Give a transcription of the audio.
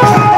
Oh!